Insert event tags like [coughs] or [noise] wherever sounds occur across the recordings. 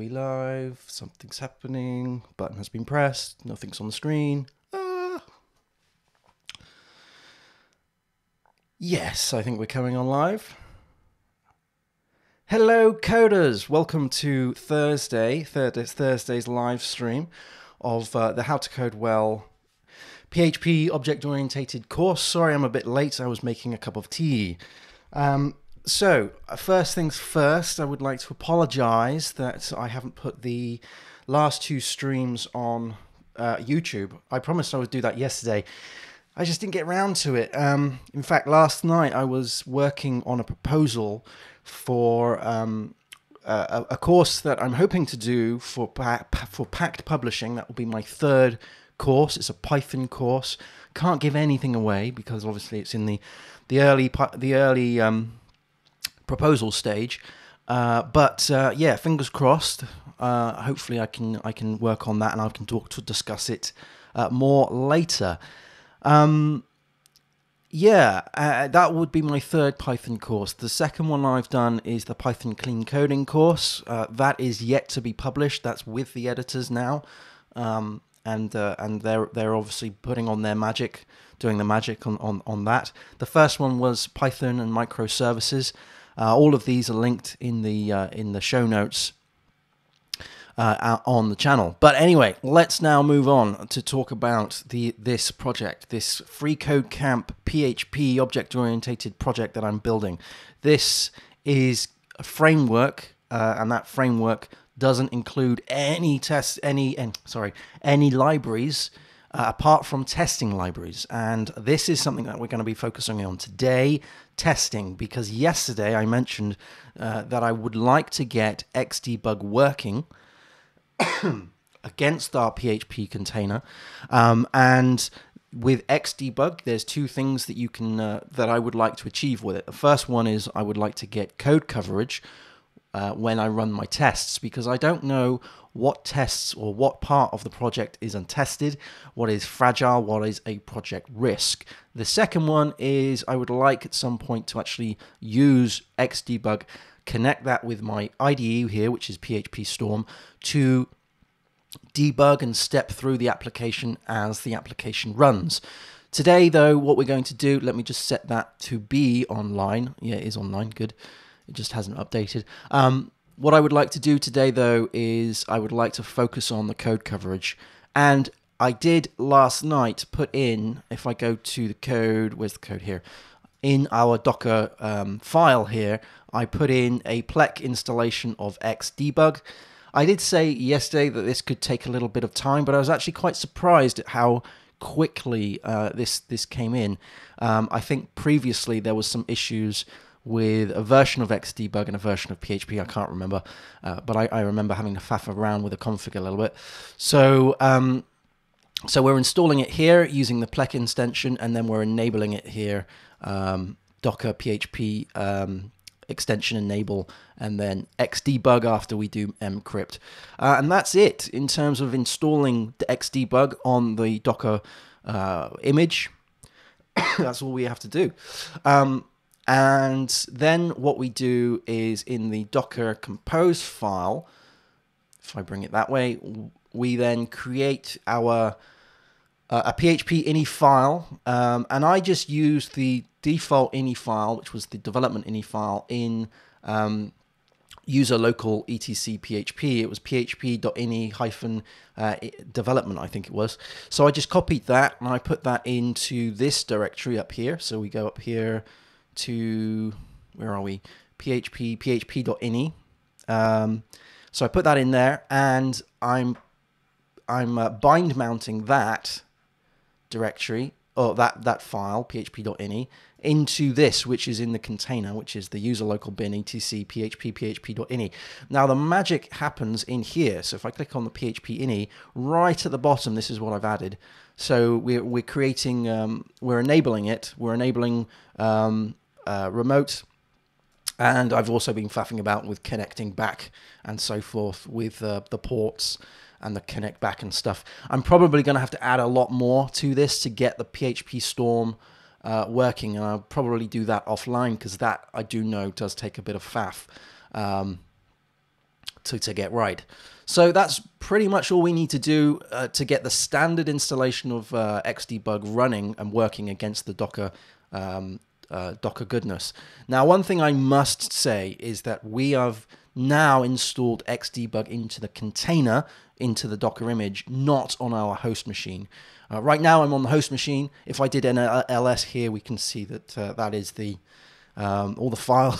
we live? Something's happening. Button has been pressed. Nothing's on the screen. Ah. Yes, I think we're coming on live. Hello, coders. Welcome to Thursday, Thursday's live stream of uh, the How to Code Well PHP object orientated course. Sorry, I'm a bit late. I was making a cup of tea. Um, so, uh, first things first, I would like to apologize that I haven't put the last two streams on uh, YouTube. I promised I would do that yesterday. I just didn't get around to it. Um, in fact, last night I was working on a proposal for um, a, a, course that I'm hoping to do for for Packt Publishing. That will be my third course. It's a Python course. Can't give anything away because obviously it's in the the early the early um, proposal stage. Uh, but uh, yeah, fingers crossed. Uh, hopefully, I can I can work on that and I can talk to discuss it uh, more later. Um, yeah, uh, that would be my third Python course. The second one I've done is the Python clean coding course. Uh, that is yet to be published. That's with the editors now. Um, and and they're they're obviously putting on their magic, doing the magic on, on, on that. The first one was Python and microservices. Uh, all of these are linked in the uh, in the show notes uh, on the channel. But anyway, let's now move on to talk about the this project, this Free Code Camp PHP object oriented project that I'm building. This is a framework, uh, and that framework doesn't include any tests, any, and sorry, any libraries uh, apart from testing libraries. And this is something that we're going to be focusing on today testing because yesterday I mentioned uh, that I would like to get Xdebug working [coughs] against our PHP container. Um, and with Xdebug, there's two things that you can uh, that I would like to achieve with it. The first one is I would like to get code coverage uh, when I run my tests because I don't know what tests or what part of the project is untested, what is fragile, what is a project risk. The second one is I would like at some point to actually use Xdebug, connect that with my IDE here, which is PHP Storm, to debug and step through the application as the application runs. Today, though, what we're going to do, let me just set that to be online. Yeah, it is online, good. It just hasn't updated. Um, what I would like to do today, though, is I would like to focus on the code coverage. And I did last night put in, if I go to the code, where's the code here? In our Docker um, file here, I put in a PECL installation of Xdebug. I did say yesterday that this could take a little bit of time, but I was actually quite surprised at how quickly uh, this this came in. Um, I think previously there was some issues with a version of Xdebug and a version of PHP. I can't remember, uh, but I, I, remember having to faff around with the config a little bit. So, um, so we're installing it here using the PECL extension, and then we're enabling it here, um, Docker PHP um, extension enable, and then Xdebug after we do mcrypt. Uh, and that's it in terms of installing the Xdebug on the Docker uh, image. [coughs] that's all we have to do. Um, and then what we do is in the Docker compose file, if I bring it that way, we then create our uh, a PHP ini file, um, and I just used the default ini file, which was the development ini file in um, user local etc php. It was php.ini hyphen uh, development, I think it was. So I just copied that and I put that into this directory up here. So we go up here to where are we? PHP php.ini. Um, so I put that in there, and I'm I'm uh, bind mounting that directory or that that file php.ini into this, which is in the container, which is the user local bin etc php php.ini. Now the magic happens in here. So if I click on the php ini, right at the bottom, this is what I've added. So we're we're creating, um, we're enabling it. We're enabling um, uh, remote. And I've also been faffing about with connecting back and so forth with uh, the ports and the connect back and stuff. I'm probably going to have to add a lot more to this to get the PHP Storm uh, working, and I'll probably do that offline because that I do know does take a bit of faff. Um, to, to get right. So that's pretty much all we need to do uh, to get the standard installation of uh, Xdebug running and working against the Docker um, uh, Docker goodness. Now, one thing I must say is that we have now installed Xdebug into the container, into the Docker image, not on our host machine. Uh, right now, I'm on the host machine. If I did an ls here, we can see that uh, that is the um, all the file.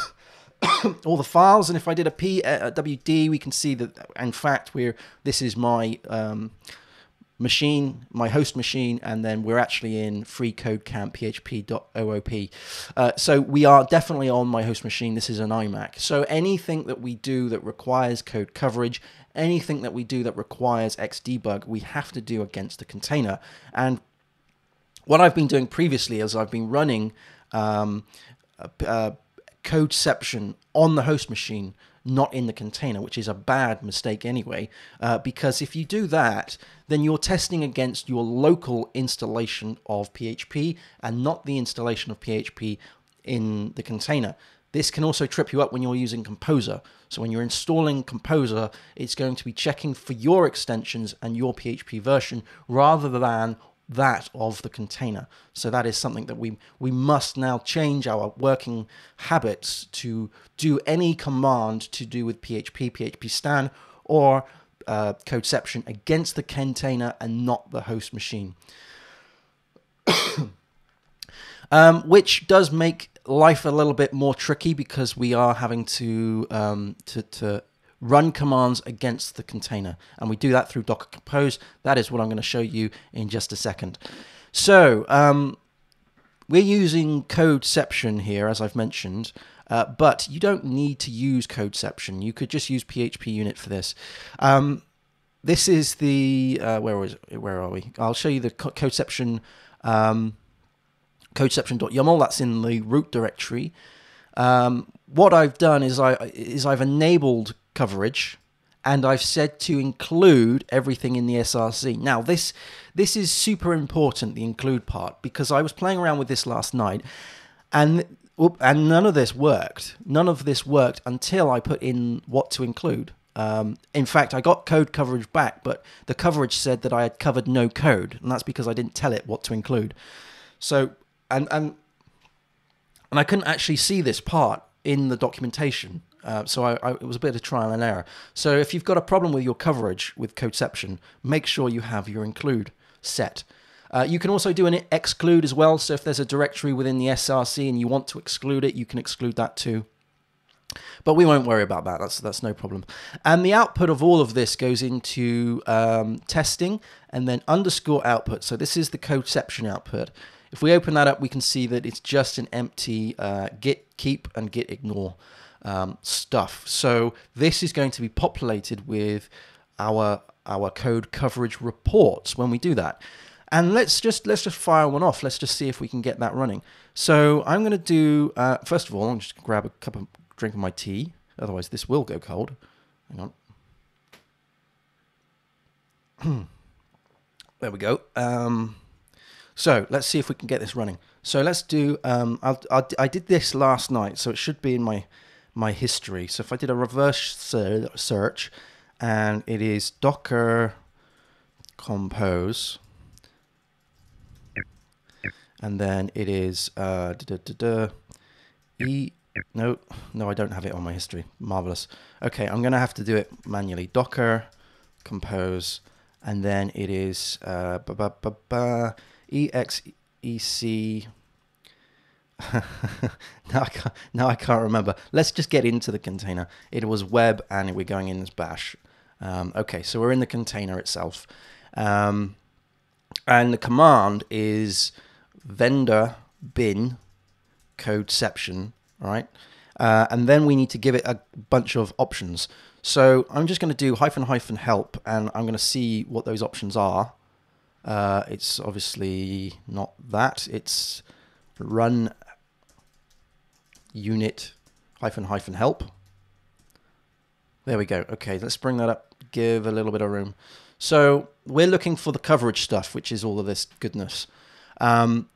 [coughs] all the files and if I did a pwd we can see that in fact we're this is my um, machine, my host machine, and then we're actually in freecodecamp php.oop. Uh, so we are definitely on my host machine. This is an iMac. So anything that we do that requires code coverage, anything that we do that requires Xdebug, we have to do against the container. And what I've been doing previously is I've been running um, uh, Codeception on the host machine not in the container, which is a bad mistake anyway, uh, because if you do that, then you're testing against your local installation of PHP and not the installation of PHP in the container. This can also trip you up when you're using Composer. So when you're installing Composer, it's going to be checking for your extensions and your PHP version rather than that of the container. So that is something that we we must now change our working habits to do any command to do with PHP, PHP stan, or uh, Codeception against the container and not the host machine. [coughs] um, which does make life a little bit more tricky because we are having to um, to, to run commands against the container. And we do that through Docker Compose. That is what I'm going to show you in just a second. So um, we're using Codeception here, as I've mentioned. Uh, but you don't need to use Codeception. You could just use PHP unit for this. Um, this is the uh, where is it? where are we? I'll show you the Codeception um, codeception.yaml. That's in the root directory. Um, what I've done is I is I've enabled coverage and I've said to include everything in the SRC. Now this this is super important the include part because I was playing around with this last night and and none of this worked. None of this worked until I put in what to include. Um, in fact, I got code coverage back, but the coverage said that I had covered no code, and that's because I didn't tell it what to include. So, and and and I couldn't actually see this part in the documentation. Uh, so I, I, it was a bit of trial and error. So if you've got a problem with your coverage with Codeception, make sure you have your include set. Uh, you can also do an exclude as well. So if there's a directory within the SRC and you want to exclude it, you can exclude that too. But we won't worry about that. That's that's no problem. And the output of all of this goes into um, testing and then underscore output. So this is the codeception output. If we open that up, we can see that it's just an empty uh, git keep and git ignore um, stuff. So this is going to be populated with our our code coverage reports when we do that. And let's just let's just fire one off. Let's just see if we can get that running. So I'm going to do uh, first of all. I'm just grab a cup of drink of my tea. Otherwise, this will go cold. Hang on. [clears throat] there we go. Um, so let's see if we can get this running. So let's do. Um, I'll, i did this last night, so it should be in my my history. So if I did a reverse search, and it is Docker Compose, and then it is uh, da, da, da, e. No, no, I don't have it on my history. Marvelous. Okay, I'm gonna have to do it manually. Docker Compose, and then it is uh, ba, ba, ba, ba, exec [laughs] now, I can't, now I can't remember. Let's just get into the container. It was web and we're going in as bash. Um, okay, so we're in the container itself. Um, and the command is vendor bin codeception, right? Uh, and then we need to give it a bunch of options. So I'm just going to do hyphen hyphen help, and I'm going to see what those options are. Uh, it's obviously not that. It's run unit hyphen hyphen help. There we go. Okay, let's bring that up. Give a little bit of room. So we're looking for the coverage stuff, which is all of this goodness. Um,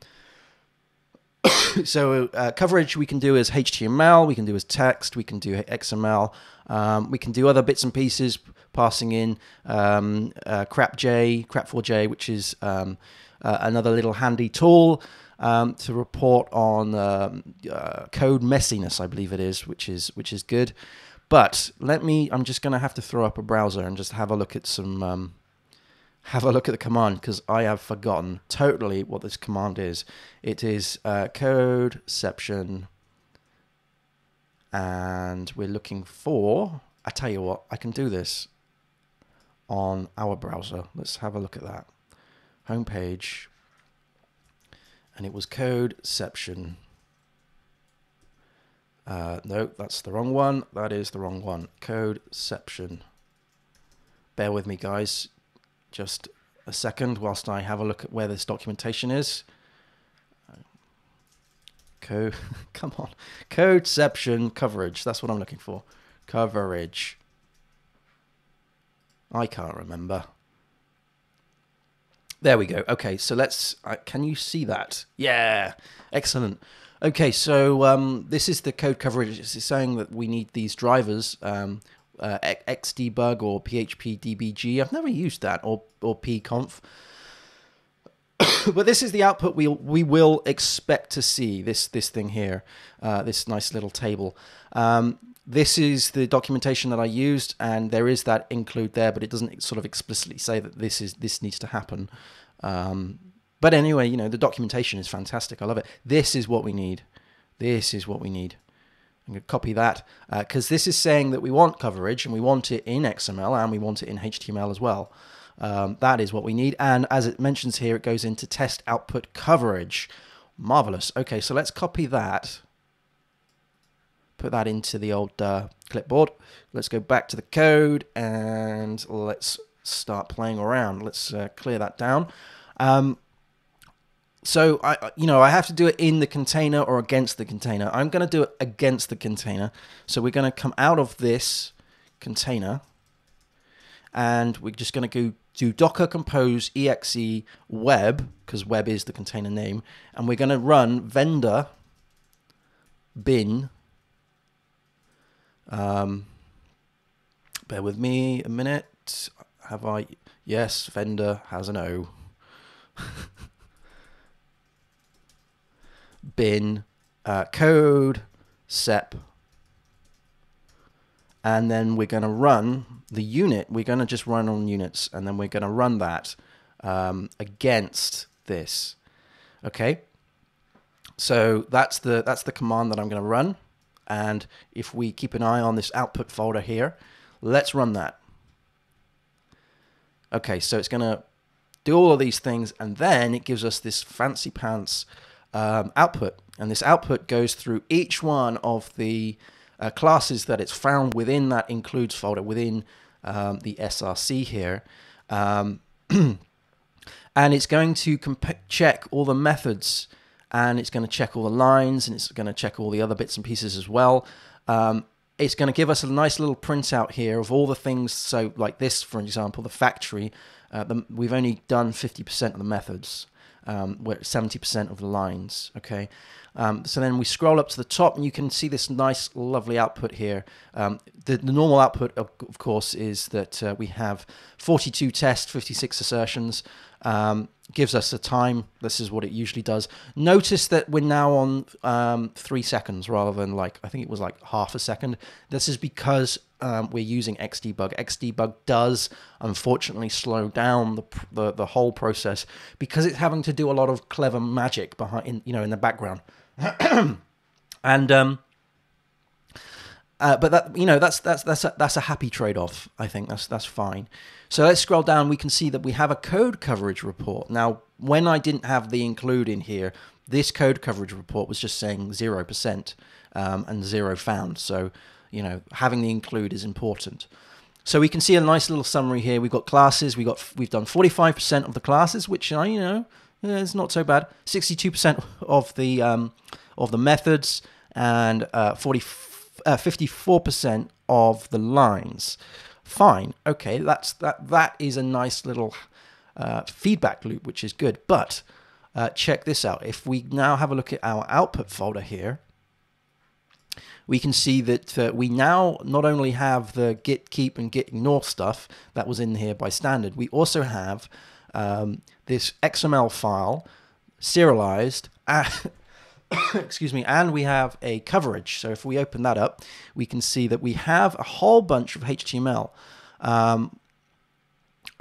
[coughs] so uh, coverage we can do as HTML, we can do as text, we can do XML, um, we can do other bits and pieces, passing in um, uh, CrapJ, Crap4j, which is um, uh, another little handy tool um, to report on um, uh, code messiness, I believe it is, which is which is good. But let me, I'm just going to have to throw up a browser and just have a look at some um, have a look at the command because I have forgotten totally what this command is. It is uh, codeception, and we're looking for. I tell you what, I can do this on our browser. Let's have a look at that homepage, and it was codeception. Uh, no, that's the wrong one. That is the wrong one. Codeception. Bear with me, guys just a second whilst I have a look at where this documentation is. Code, [laughs] come on, codeception coverage. That's what I'm looking for. Coverage. I can't remember. There we go. Okay, so let's. Uh, can you see that? Yeah, excellent. Okay, so um, this is the code coverage. It's saying that we need these drivers. Um, uh, xdebug or phpdbg. I've never used that or or pcov. [coughs] but this is the output we we will expect to see. This this thing here, uh, this nice little table. Um, this is the documentation that I used, and there is that include there, but it doesn't sort of explicitly say that this is this needs to happen. Um, but anyway, you know the documentation is fantastic. I love it. This is what we need. This is what we need. I'm going to copy that because uh, this is saying that we want coverage and we want it in XML and we want it in HTML as well. Um, that is what we need. And as it mentions here, it goes into test output coverage. Marvelous. Okay, so let's copy that. Put that into the old uh, clipboard. Let's go back to the code and let's start playing around. Let's uh, clear that down. Um, so I, you know, I have to do it in the container or against the container. I'm going to do it against the container. So we're going to come out of this container, and we're just going to go do docker compose exe web because web is the container name, and we're going to run vendor bin. Um, bear with me a minute. Have I? Yes, vendor has an O. [laughs] bin uh, code sep and then we're going to run the unit we're going to just run on units and then we're going to run that um, against this okay so that's the that's the command that I'm going to run and if we keep an eye on this output folder here let's run that okay so it's going to do all of these things and then it gives us this fancy pants um, output. And this output goes through each one of the uh, classes that it's found within that includes folder within um, the SRC here. Um, [clears throat] and it's going to check all the methods and it's going to check all the lines and it's going to check all the other bits and pieces as well. Um, it's going to give us a nice little printout here of all the things. So like this, for example, the factory, uh, the, we've only done 50% of the methods um, where 70% of the lines, okay? Um, so then we scroll up to the top and you can see this nice, lovely output here. Um, the, the, normal output, of, of course, is that uh, we have 42 tests, 56 assertions, um, gives us a time. This is what it usually does. Notice that we're now on um, three seconds rather than like, I think it was like half a second. This is because um, we're using Xdebug. Xdebug does unfortunately slow down the, the, the whole process because it's having to do a lot of clever magic behind, in, you know, in the background. [clears throat] and um, uh, but that you know that's that's that's a, that's a happy trade-off. I think that's that's fine. So let's scroll down. We can see that we have a code coverage report. Now, when I didn't have the include in here, this code coverage report was just saying zero percent um, and zero found. So you know having the include is important. So we can see a nice little summary here. We've got classes. We got we've done 45% of the classes, which I you know is not so bad. 62% of the um, of the methods and uh, 40 uh, 54% of the lines. Fine, okay, that's that. That is a nice little uh, feedback loop, which is good. But uh, check this out. If we now have a look at our output folder here, we can see that uh, we now not only have the git keep and git ignore stuff that was in here by standard, we also have um, this XML file serialized. At, [coughs] excuse me, and we have a coverage. So if we open that up, we can see that we have a whole bunch of HTML. Um,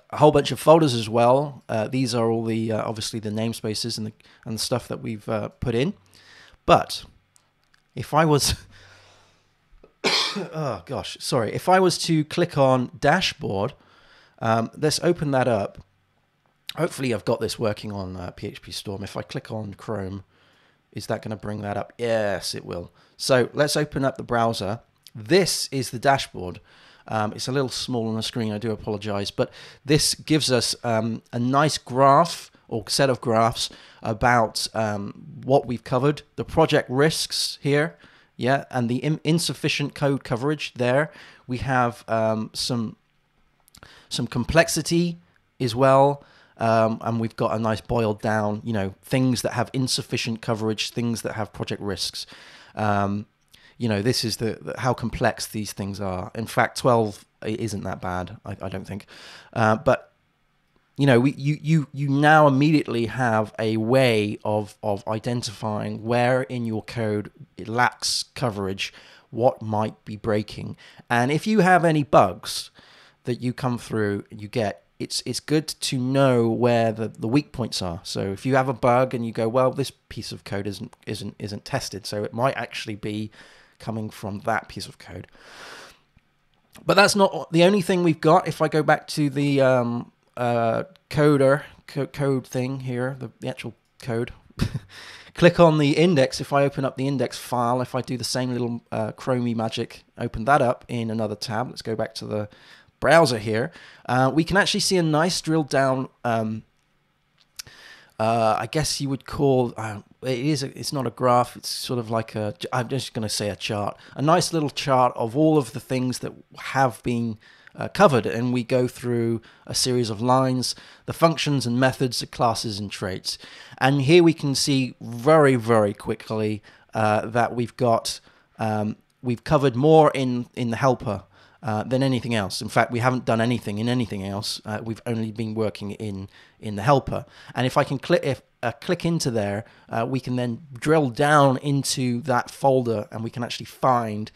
a whole bunch of folders as well. Uh, these are all the uh, obviously the namespaces and the and the stuff that we've uh, put in. But if I was [laughs] [coughs] oh gosh, sorry. If I was to click on dashboard, um, let's open that up. Hopefully, I've got this working on PHP uh, Storm. If I click on Chrome, is that going to bring that up? Yes, it will. So let's open up the browser. This is the dashboard. Um, it's a little small on the screen, I do apologize, but this gives us um, a nice graph or set of graphs about um, what we've covered, the project risks here, yeah, and the insufficient code coverage there. We have um, some some complexity as well. Um, and we've got a nice boiled down, you know, things that have insufficient coverage, things that have project risks. Um, you know, this is the, the, how complex these things are. In fact, 12 isn't that bad, I, I don't think. Uh, but you know, we, you, you, you now immediately have a way of, of identifying where in your code it lacks coverage, what might be breaking. And if you have any bugs that you come through, you get, it's, it's good to know where the, the weak points are. So if you have a bug and you go, well, this piece of code isn't, isn't, isn't tested, so it might actually be coming from that piece of code. But that's not the only thing we've got. If I go back to the um, uh, coder co code thing here, the, the actual code, [laughs] click on the index. If I open up the index file, if I do the same little uh, Chromie magic, open that up in another tab. Let's go back to the browser here. Uh, we can actually see a nice drilled down um, uh, I guess you would call uh, it is. A, it's not a graph. It's sort of like a. I'm just going to say a chart. A nice little chart of all of the things that have been uh, covered, and we go through a series of lines, the functions and methods, the classes and traits, and here we can see very very quickly uh, that we've got um, we've covered more in in the helper uh, than anything else. In fact, we haven't done anything in anything else. Uh, we've only been working in in the helper. And if I can click if uh, click into there, uh, we can then drill down into that folder, and we can actually find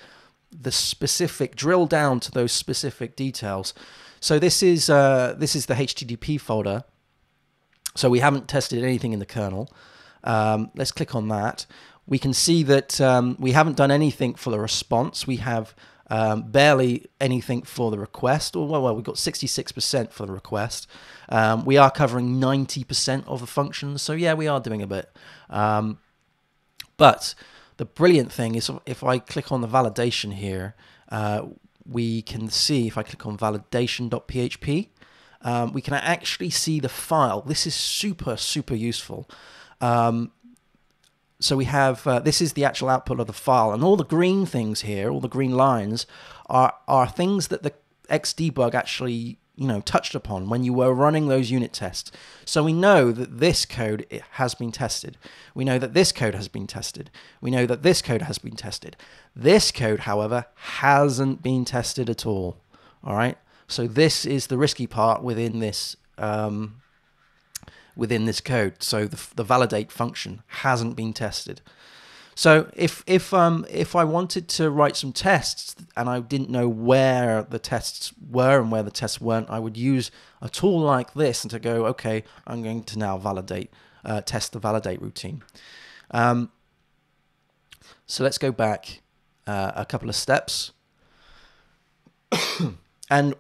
the specific drill down to those specific details. So this is uh, this is the HTTP folder. So we haven't tested anything in the kernel. Um, let's click on that. We can see that um, we haven't done anything for the response. We have um, barely anything for the request. Or well, well, we've got 66% for the request. Um, we are covering 90% of the functions, so yeah, we are doing a bit. Um, but the brilliant thing is, if I click on the validation here, uh, we can see if I click on validation.php, um, we can actually see the file. This is super, super useful. Um, so we have, uh, this is the actual output of the file, and all the green things here, all the green lines, are, are things that the Xdebug actually you know touched upon when you were running those unit tests. So we know that this code has been tested. We know that this code has been tested. We know that this code has been tested. This code, however, hasn't been tested at all. All right. So this is the risky part within this um, within this code. So the, the validate function hasn't been tested. So if if um if I wanted to write some tests and I didn't know where the tests were and where the tests weren't, I would use a tool like this and to go, okay, I'm going to now validate, uh, test the validate routine. Um, so let's go back uh, a couple of steps. [coughs] and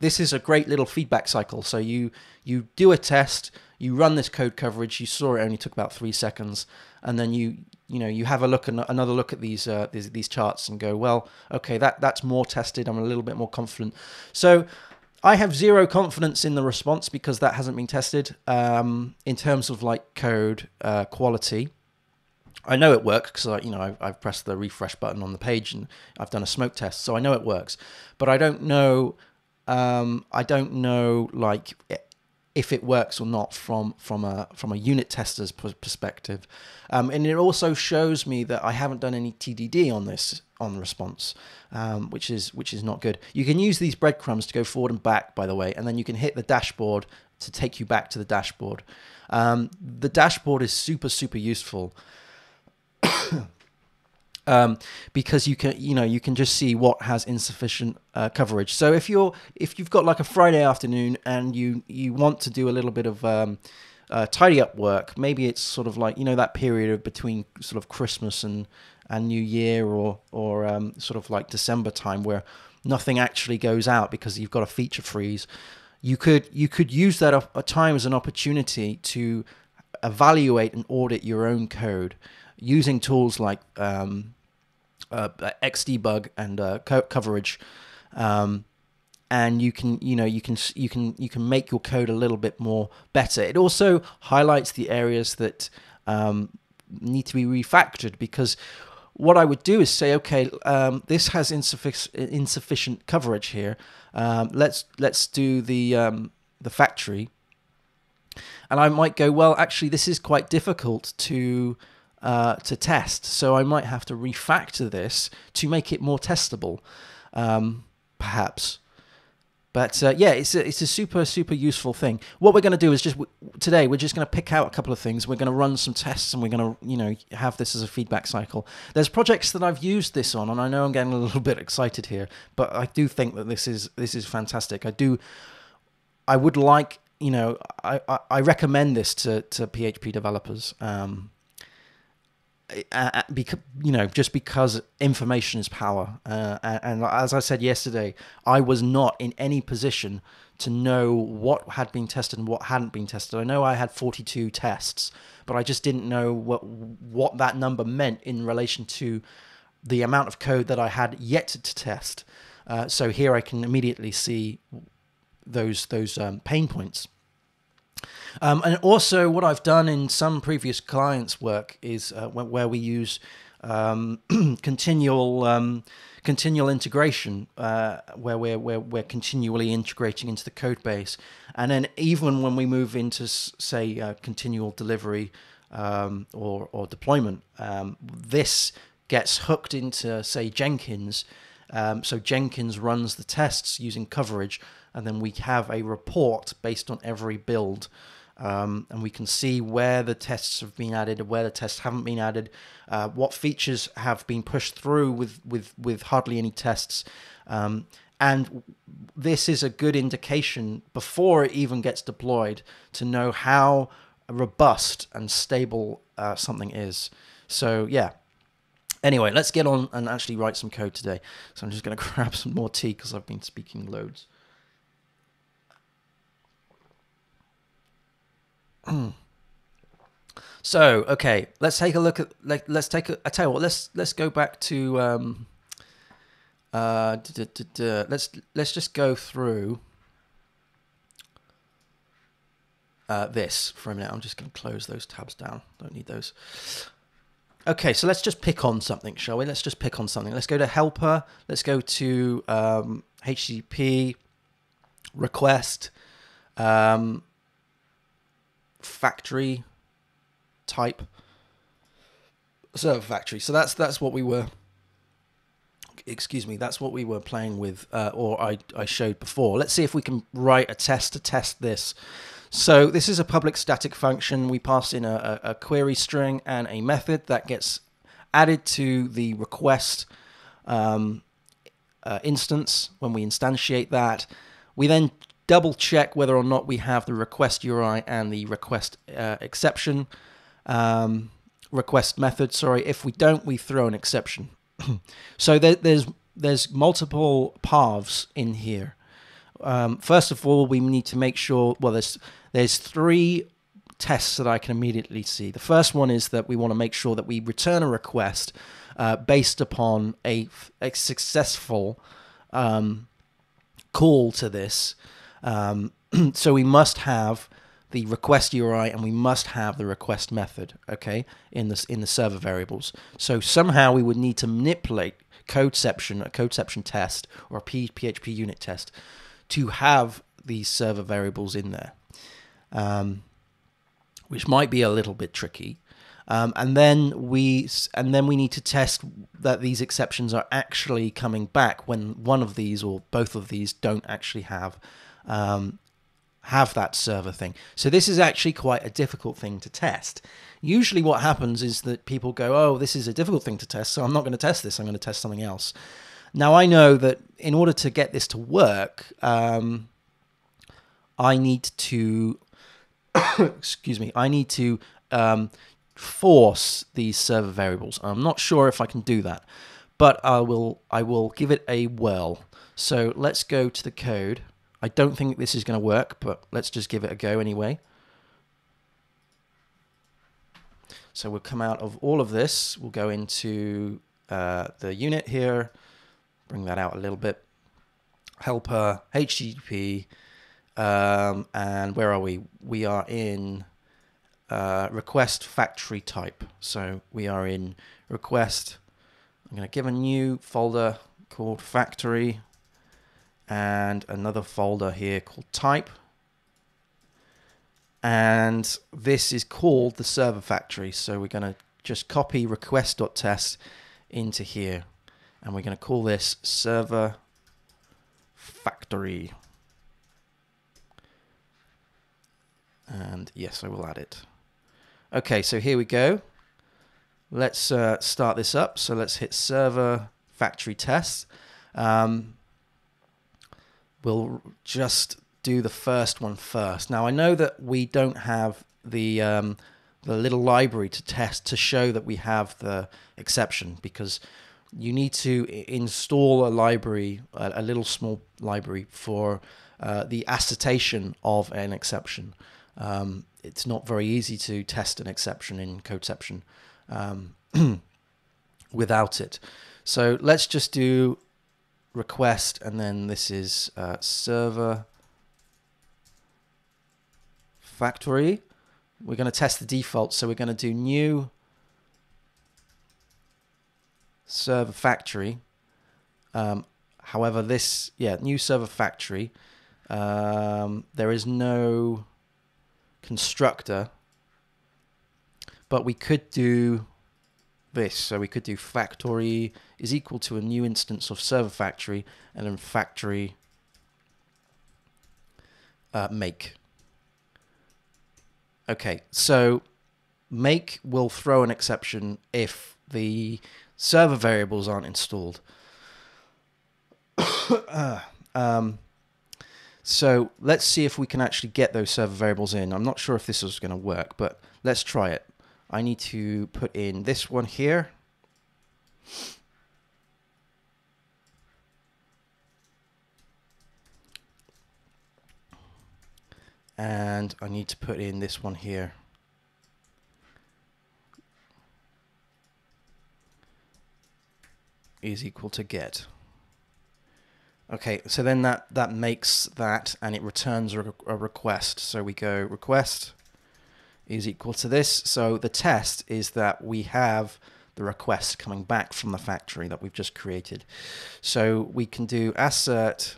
this is a great little feedback cycle. So you you do a test, you run this code coverage. You saw it only took about three seconds, and then you you know you have a look and another look at these, uh, these these charts and go, well, okay, that that's more tested. I'm a little bit more confident. So I have zero confidence in the response because that hasn't been tested um, in terms of like code uh, quality. I know it works because you know I've, I've, pressed the refresh button on the page and I've done a smoke test, so I know it works. But I don't know. Um, I don't know like if it works or not from from a from a unit tester's perspective, um, and it also shows me that I haven't done any TDD on this on response, um, which is which is not good. You can use these breadcrumbs to go forward and back, by the way, and then you can hit the dashboard to take you back to the dashboard. Um, the dashboard is super super useful. Um, because you can you know you can just see what has insufficient uh, coverage. So if you're if you've got like a Friday afternoon and you you want to do a little bit of um, uh, tidy up work, maybe it's sort of like you know that period of between sort of Christmas and and New Year or or um, sort of like December time where nothing actually goes out because you've got a feature freeze. You could you could use that a time as an opportunity to evaluate and audit your own code using tools like um, uh, Xdebug and uh, co- coverage, um, and you can you know you can you can you can make your code a little bit more better. It also highlights the areas that um, need to be refactored because what I would do is say, okay, um, this has insuffic- insufficient coverage here. Um, let's let's do the um, the factory, and I might go, well, actually, this is quite difficult to uh, to test. So I might have to refactor this to make it more testable, um, perhaps. But uh, yeah, it's a, it's a super, super useful thing. What we're going to do is just today, we're just going to pick out a couple of things. We're going to run some tests and we're going to, you know, have this as a feedback cycle. There's projects that I've used this on, and I know I'm getting a little [laughs] bit excited here, but I do think that this is this is fantastic. I do, I would like, you know, I, I, I recommend this to, to PHP developers. Um, uh, uh because you know just because information is power. Uh, and, as i said yesterday i was not in any position to know what had been tested and what hadn't been tested. I know i had 42 tests but i just didn't know what what that number meant in relation to the amount of code that i had yet to test. Uh, so here i can immediately see those those um, pain points um, and also, what I've done in some previous clients' work is uh, where we use um, [clears throat] continual um, continual integration, uh, where we're, we're we're continually integrating into the code base, and then even when we move into say uh, continual delivery um, or or deployment, um, this gets hooked into say Jenkins. Um, so Jenkins runs the tests using coverage, and then we have a report based on every build. Um, and we can see where the tests have been added, where the tests haven't been added, uh, what features have been pushed through with with with hardly any tests, um, and this is a good indication before it even gets deployed to know how robust and stable uh, something is. So yeah. Anyway, let's get on and actually write some code today. So I'm just going [laughs] to grab some more tea because I've been speaking loads. [clears throat] so okay, let's take a look at like let's take a. I tell you what, let's let's go back to um. Uh, let's let's just go through uh, this for a minute. I'm just going to close those tabs down. Don't need those. Okay, so let's just pick on something, shall we? Let's just pick on something. Let's go to helper. Let's go to um, HTTP request. Um, factory type server factory. So that's that's what we were. Excuse me. That's what we were playing with, uh, or I I showed before. Let's see if we can write a test to test this. So this is a public static function. We pass in a, a, a query string and a method that gets added to the request um, uh, instance when we instantiate that. We then double check whether or not we have the request URI and the request uh, exception um, request method. Sorry, if we don't, we throw an exception. [clears throat] so there, there's there's multiple paths in here. Um, first of all, we need to make sure. Well, there's there's three tests that I can immediately see. The first one is that we want to make sure that we return a request uh, based upon a, a successful um, call to this um, [clears throat] so we must have the request URI and we must have the request method, okay, in this in the server variables. So somehow we would need to manipulate codeception, a codeception test or a PHP unit test to have these server variables in there. um, which might be a little bit tricky. Um, and then we and then we need to test that these exceptions are actually coming back when one of these or both of these don't actually have um, have that server thing. So this is actually quite a difficult thing to test. Usually, what happens is that people go, "Oh, this is a difficult thing to test, so I'm not going to test this. I'm going to test something else." Now I know that in order to get this to work, um, I need to [coughs] excuse me. I need to um, force these server variables. I'm not sure if I can do that, but I will I will give it a whirl. So let's go to the code. I don't think this is going to work, but let's just give it a go anyway. So we'll come out of all of this. We'll go into uh, the unit here, bring that out a little bit. Helper, HTTP, um, and where are we? We are in uh, request factory type. So we are in request. I'm going to give a new folder called factory and another folder here called type. And this is called the server factory. So we're going to just copy request.test into here. And we're going to call this server factory. And yes, I will add it. Okay, so here we go. Let's uh, start this up. So let's hit server factory test. Um, we'll just do the first one first. Now I know that we don't have the um, the little library to test to show that we have the exception because you need to install a library, a, a little small library for uh, the assertion of an exception. Um, it's not very easy to test an exception in Codeception um, [clears throat] without it. So let's just do request, and then this is uh, server factory. We're going to test the default, so we're going to do new server factory. Um, however, this, yeah, new server factory, um, there is no constructor, but we could do this. So we could do factory is equal to a new instance of server factory and then factory uh, make. Okay, so make will throw an exception if the server variables aren't installed. uh, [coughs] um, so let's see if we can actually get those server variables in. I'm not sure if this is going to work, but let's try it. I need to put in this one here. And I need to put in this one here. is equal to get. Okay, so then that, that makes that and it returns a, a request. So we go request is equal to this. So the test is that we have the request coming back from the factory that we've just created. So we can do assert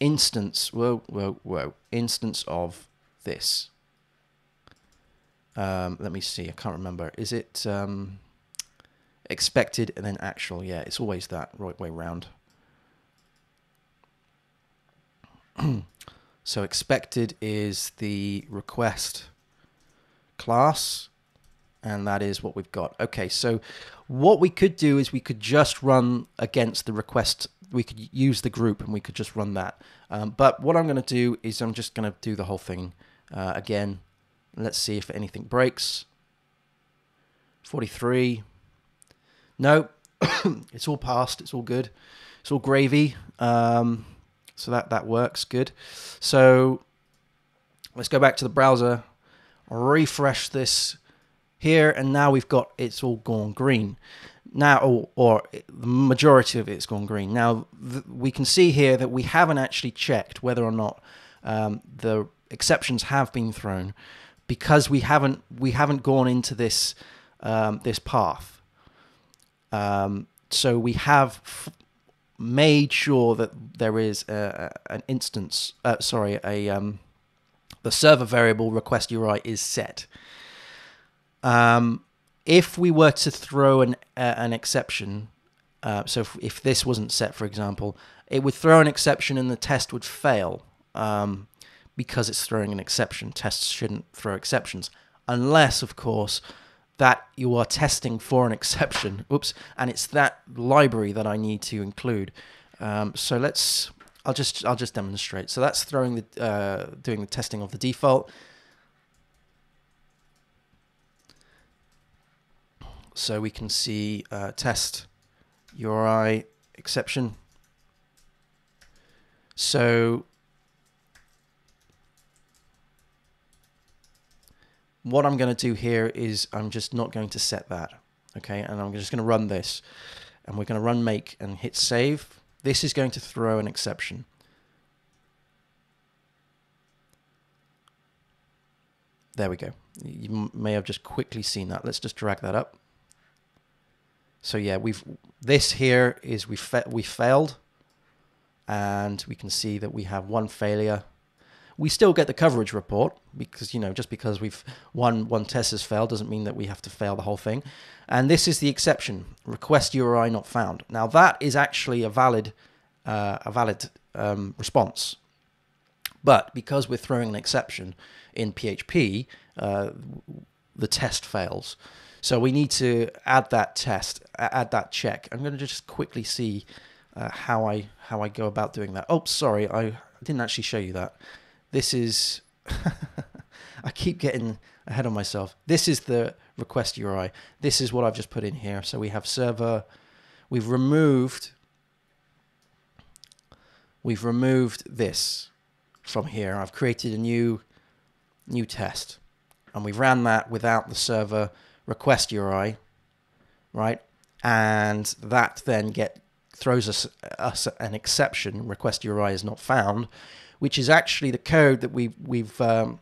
instance, whoa, whoa, whoa, instance of this. Um, let me see, I can't remember. Is it um, expected and then actual? Yeah, it's always that right way round. [clears throat] so expected is the request class and that is what we've got. Okay, so what we could do is we could just run against the request. We could use the group and we could just run that. Um, but what I'm going to do is I'm just going to do the whole thing uh, again. Let's see if anything breaks. 43. No, [coughs] it's all passed. It's all good. It's all gravy. Um, so that, that works good. So let's go back to the browser, refresh this here, and now we've got it's all gone green. Now, or, or the majority of it's gone green. Now, we can see here that we haven't actually checked whether or not um, the exceptions have been thrown because we haven't we haven't gone into this um, this path. Um, so we have made sure that there is a, an instance, uh, sorry, a um, the server variable request URI is set. Um, if we were to throw an uh, an exception, uh, so if, if, this wasn't set, for example, it would throw an exception and the test would fail um, because it's throwing an exception. Tests shouldn't throw exceptions unless, of course, that you are testing for an exception. [laughs] Oops, and it's that library that I need to include. Um, so let's. I'll just I'll just demonstrate. So that's throwing the uh, doing the testing of the default. So we can see uh, test URI exception. So what I'm going to do here is I'm just not going to set that. Okay, and I'm just going to run this. And we're going to run make and hit save. This is going to throw an exception. There we go. You may have just quickly seen that. Let's just drag that up. So yeah, we've this here is we fa we failed, and we can see that we have one failure. We still get the coverage report because you know just because we've one one test has failed doesn't mean that we have to fail the whole thing. And this is the exception: request URI not found. Now that is actually a valid uh, a valid um, response, but because we're throwing an exception in PHP, uh, the test fails. So we need to add that test, add that check. I'm going to just quickly see uh, how I how I go about doing that. Oh, sorry, I didn't actually show you that. This is [laughs] I keep getting ahead of myself. This is the request URI. This is what I've just put in here. So we have server. We've removed. We've removed this from here. I've created a new new test, and we've ran that without the server request URI, right? And that then get throws us, us an exception, request URI is not found, which is actually the code that we, we've um,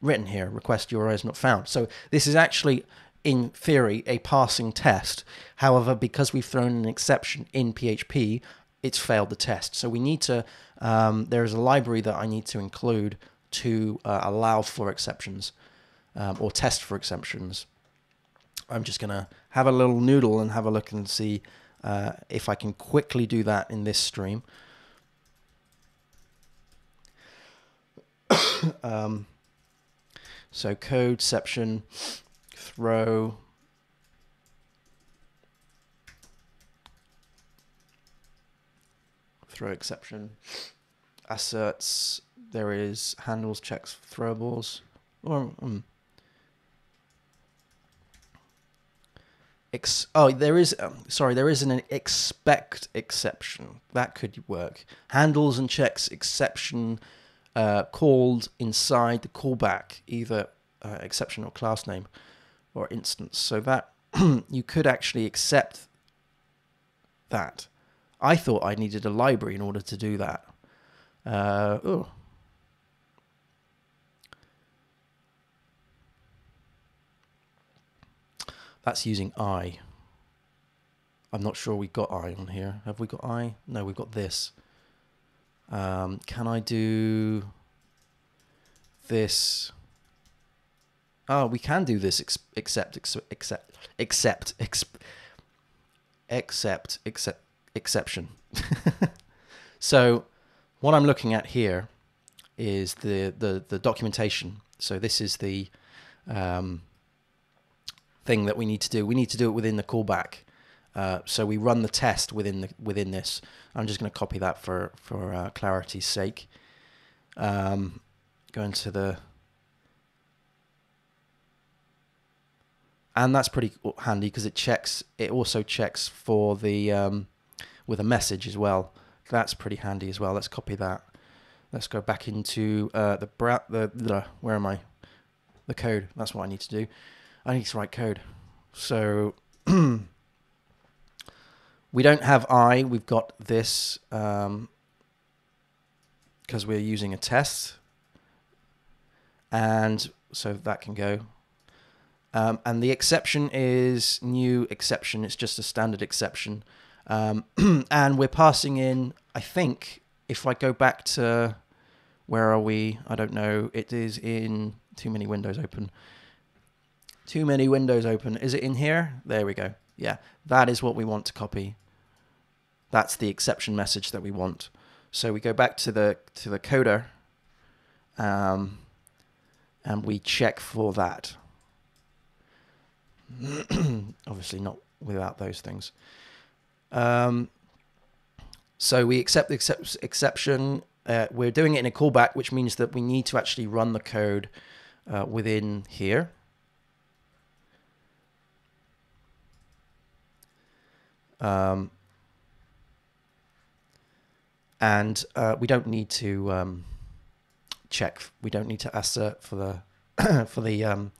written here, request URI is not found. So this is actually, in theory, a passing test. However, because we've thrown an exception in PHP, it's failed the test. So we need to, um, there is a library that I need to include to uh, allow for exceptions um, or test for exceptions. I'm just going to have a little noodle and have a look and see uh, if I can quickly do that in this stream. [coughs] um, so codeception, throw, throw exception, asserts, there is handles, checks, throwables, or um, Ex- oh, there is. Um, sorry, there is an expect exception that could work. Handles and checks exception uh, called inside the callback, either uh, exception or class name or instance. So that [clears throat] you could actually accept that. I thought I needed a library in order to do that. Uh, oh, That's using I. I'm not sure we've got I on here. Have we got I? No, we've got this. Um, can I do this? Oh, we can do this ex except ex except except ex except except exception. [laughs] so what I'm looking at here is the the the documentation. So this is the um, thing that we need to do. We need to do it within the callback. Uh, so we run the test within the within this. I'm just going to copy that for for uh, clarity's sake. Um, go into the and that's pretty handy because it checks. It also checks for the um, with a message as well. That's pretty handy as well. Let's copy that. Let's go back into uh, the, bra- the the where am I? The code. That's what I need to do. I need to write code. So [clears throat] we don't have I, we've got this because um, we're using a test. And so that can go. Um, and the exception is new exception. It's just a standard exception. Um, [clears throat] and we're passing in, I think, if I go back to Where are we? I don't know. It is in too many windows open. Too many windows open. Is it in here? There we go. Yeah, that is what we want to copy. That's the exception message that we want. So we go back to the to the coder, um, and we check for that. [clears throat] Obviously not without those things. Um, so we accept the exception. Uh, we're doing it in a callback, which means that we need to actually run the code uh, within here. Um, and uh, we don't need to um, check. We don't need to assert for the [coughs] for the um,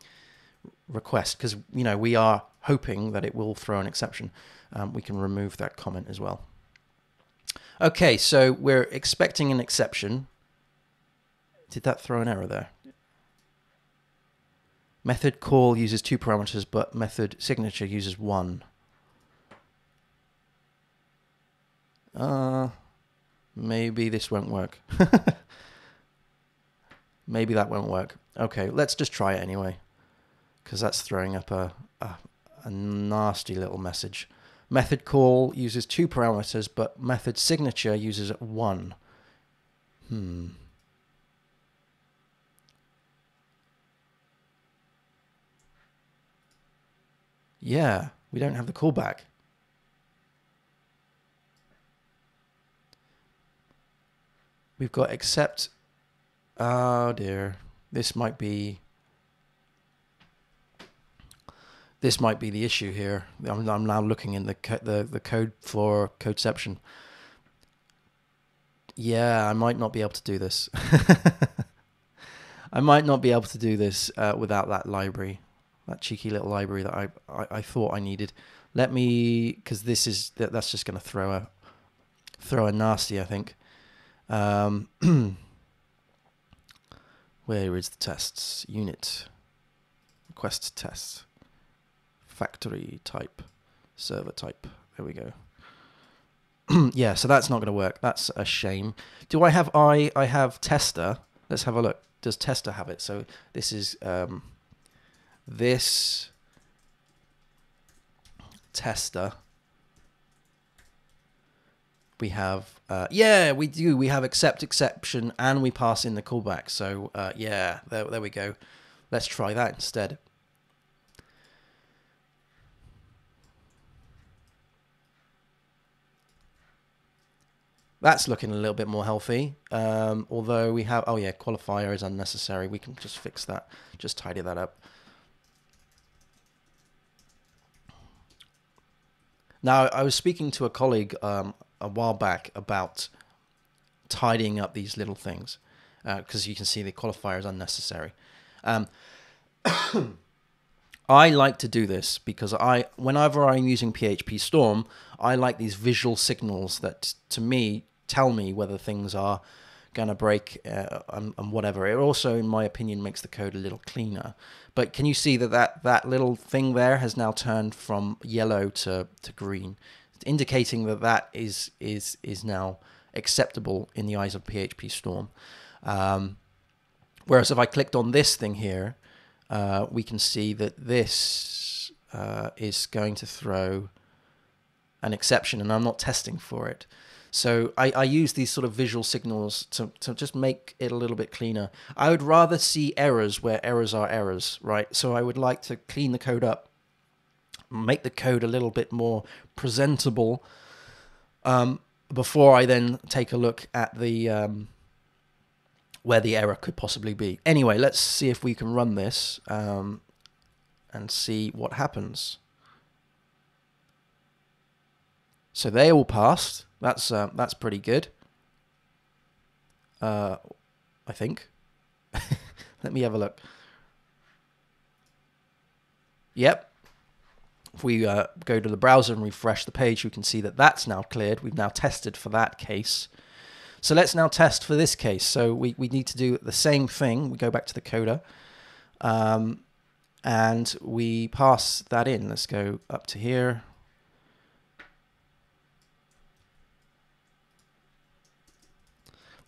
request because you know we are hoping that it will throw an exception. Um, we can remove that comment as well. Okay, so we're expecting an exception. Did that throw an error there? Method call uses two parameters, but method signature uses one. Uh, maybe this won't work. [laughs] maybe that won't work. Okay, let's just try it anyway, because that's throwing up a, a, a nasty little message. Method call uses two parameters, but method signature uses one. Hmm. Yeah, we don't have the callback. We've got accept. Oh dear. This might be this might be the issue here. I'm, I'm now looking in the the the code for codeception. Yeah, I might not be able to do this. [laughs] I might not be able to do this uh, without that library, that cheeky little library that I I, I thought I needed. Let me, because this is that, that's just going to throw a throw a nasty. I think. Um, [clears throat] where is the tests unit request tests? factory type, server type. There we go. [clears throat] yeah, so that's not going to work. That's a shame. Do I have I? I have tester. Let's have a look. Does tester have it? So this is um, this tester. We have uh, yeah, we do. We have accept exception, and we pass in the callback. So uh, yeah, there there we go. Let's try that instead. That's looking a little bit more healthy. Um, although we have, oh yeah, qualifier is unnecessary. We can just fix that, just tidy that up. Now, I was speaking to a colleague um, a while back about tidying up these little things because uh, you can see the qualifier is unnecessary. Um, [coughs] I like to do this because I, whenever I'm using PHP Storm, I like these visual signals that, to me, tell me whether things are going to break uh, and, and, whatever. It also, in my opinion, makes the code a little cleaner. But can you see that that, that little thing there has now turned from yellow to, to green, indicating that that is, is, is now acceptable in the eyes of PHP Storm. Um, whereas if I clicked on this thing here, uh, we can see that this uh, is going to throw an exception, and I'm not testing for it. So I, I use these sort of visual signals to, to just make it a little bit cleaner. I would rather see errors where errors are errors, right? So I would like to clean the code up, make the code a little bit more presentable um, before I then take a look at the um, where the error could possibly be. Anyway, let's see if we can run this um, and see what happens. So they all passed. That's uh, that's pretty good. Uh, I think. [laughs] Let me have a look. Yep. If we uh, go to the browser and refresh the page, we can see that that's now cleared. We've now tested for that case. So let's now test for this case. So we, we need to do the same thing. We go back to the coder. Um, and we pass that in. Let's go up to here.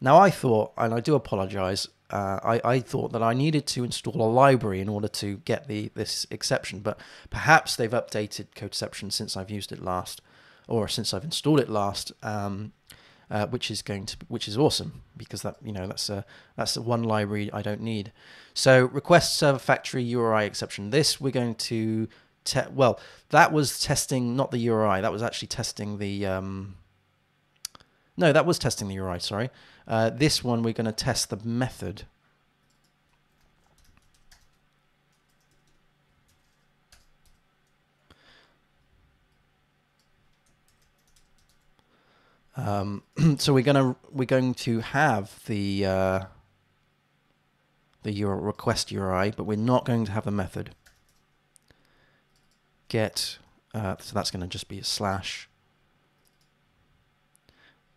Now I thought, and I do apologize, uh, I, I thought that I needed to install a library in order to get the this exception, but perhaps they've updated Codeception since I've used it last, or since I've installed it last, um, uh, which is going to which is awesome because that you know that's a that's the one library I don't need. So request server factory URI exception. This we're going to te- well that was testing not the URI that was actually testing the um, no that was testing the URI sorry. Uh, this one we're going to test the method. Um, [clears throat] so we're gonna we're going to have the uh, the URI request URI, but we're not going to have the method. Get uh, so that's going to just be a slash,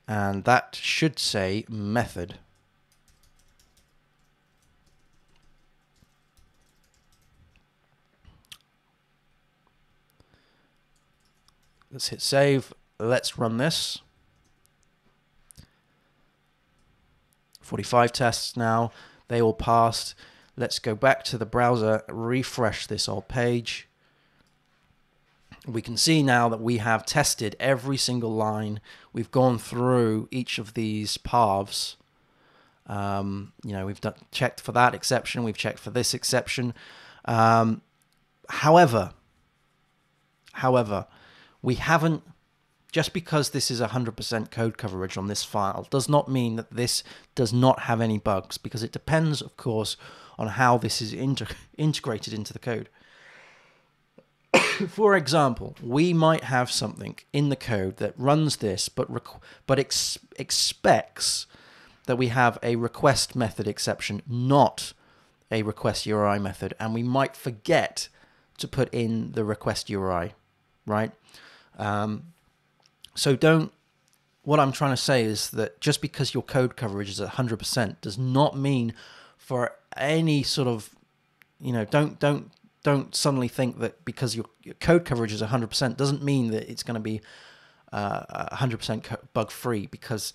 and that should say method. Let's hit save. Let's run this. 45 tests now. They all passed. Let's go back to the browser, refresh this old page. We can see now that we have tested every single line. We've gone through each of these paths. Um, you know, we've done, checked for that exception. We've checked for this exception. Um, however, however, we haven't just because this is 100% code coverage on this file does not mean that this does not have any bugs because it depends, of course, on how this is integrated into the code. [laughs] For example, we might have something in the code that runs this but but ex expects that we have a request method exception, not a request URI method, and we might forget to put in the request URI, right? Um, so don't. What I'm trying to say is that just because your code coverage is 100% does not mean for any sort of, you know, don't don't don't suddenly think that because your, your code coverage is 100% doesn't mean that it's going to be uh, 100% bug free because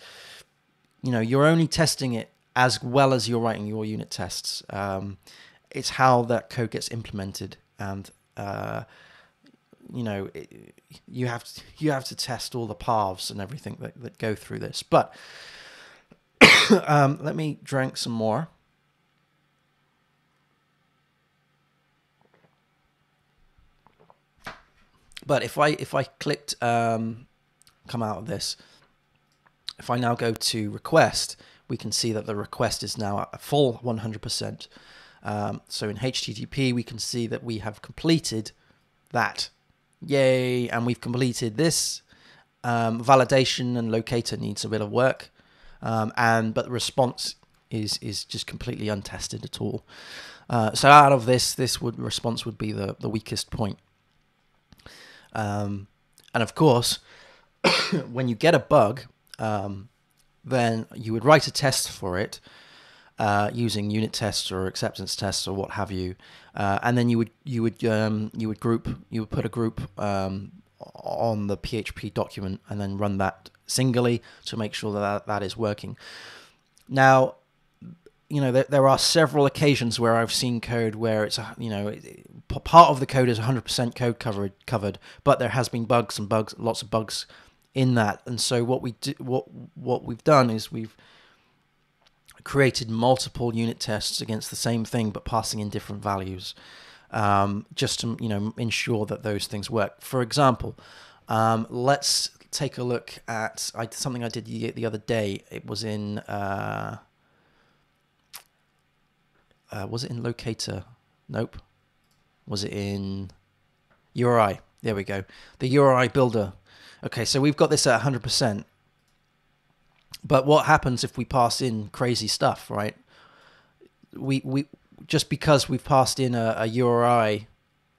you know you're only testing it as well as you're writing your unit tests. Um, it's how that code gets implemented and uh, you know it, you have to you have to test all the paths and everything that, that go through this but [coughs] um, let me drink some more but if I if I clicked um, come out of this if I now go to request we can see that the request is now at a full 100% um, so in HTTP we can see that we have completed that Yay, and we've completed this. Um, validation and locator needs a bit of work, um, and but the response is is just completely untested at all. Uh, so out of this, this would response would be the the weakest point. Um, and of course, [coughs] when you get a bug, um, then you would write a test for it, uh, using unit tests or acceptance tests or what have you, uh, and then you would you would um, you would group you would put a group um, on the PHP document and then run that singly to make sure that that is working. Now, you know there, there are several occasions where I've seen code where it's you know part of the code is 100% code covered covered, but there has been bugs and bugs lots of bugs in that, and so what we do what what we've done is we've created multiple unit tests against the same thing but passing in different values um, just to you know ensure that those things work. For example, um, let's take a look at I, something I did the, the other day. It was in uh, uh, was it in Locator? Nope. Was it in URI? There we go. The URI builder. Okay, so we've got this at 100%. But what happens if we pass in crazy stuff, right? We we just because we've passed in a, a URI,